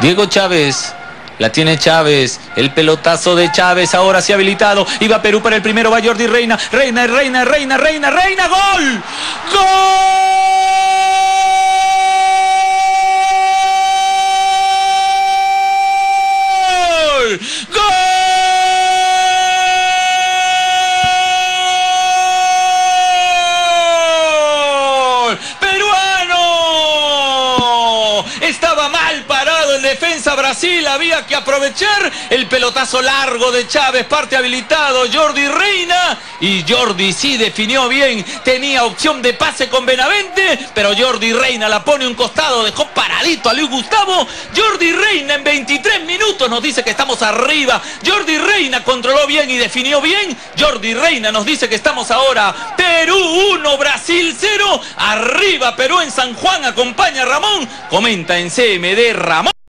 Diego Chávez. La tiene Chávez, el pelotazo de Chávez ahora se ha habilitado. Iba Perú para el primero, va Jordi Reina. Reina, Reina, Reina, Reina, Reina, gol. ¡Gol! Estaba Brasil, había que aprovechar. El pelotazo largo de Chávez, parte habilitado Jordi Reina. Y Jordi sí definió bien, tenía opción de pase con Benavente, pero Jordi Reina la pone un costado, dejó paradito a Luis Gustavo, Jordi Reina en 23 minutos nos dice que estamos arriba, Jordi Reina controló bien y definió bien, Jordi Reina nos dice que estamos ahora. Perú 1, Brasil 0, arriba Perú en San Juan, acompaña Ramón, comenta en CMD Ramón.